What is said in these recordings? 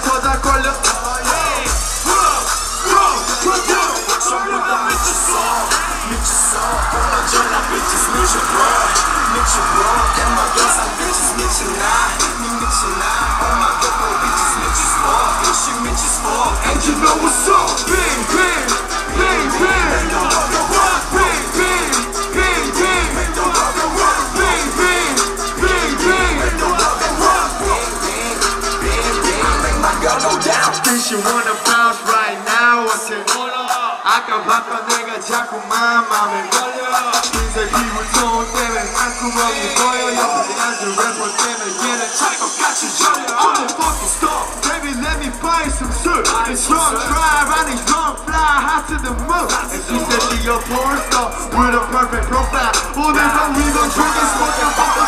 'Cause I call Golle. think she wanna bounce right now. I said, 아까봤던 내가 자꾸만 맘에 걸려 인생기분 좋은 때문에 한구멍이 보여 옆에 앉은 래퍼 때문에 얘는 찰것같이 졸려 I'm the fucking stop, Baby let me buy some soup It's long drive and it's long fly high to the moon. And she said she a porn star with a perfect profile. 오늘 밤 we gon' drink and smoke and pop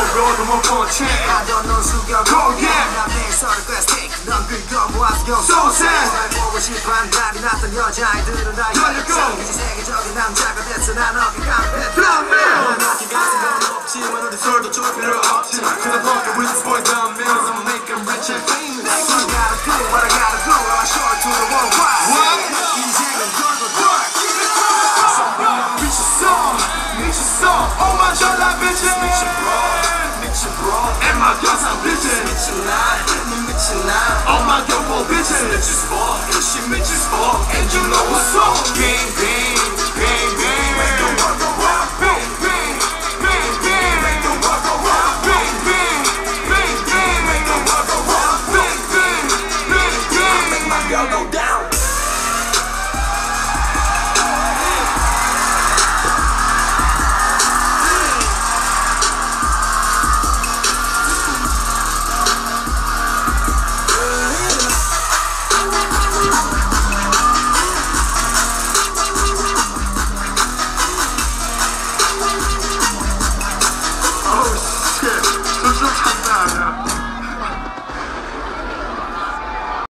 For a chance 하던 넌 숙여 again. 남의 서를 꽤 스틱 넌 긁어 모아서 경 So sad. 날 보고 싶어 한 날이 났던 여자아이들은 다 go. 이제 세계적인 남자가 됐어 난 어깨 깡패 All my young bitches bitches